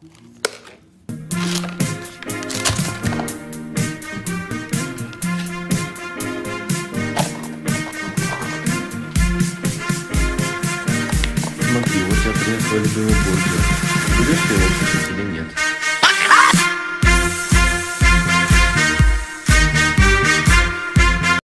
Смотри, вот я приехал любимый бургер. Берешь ты его кушать или?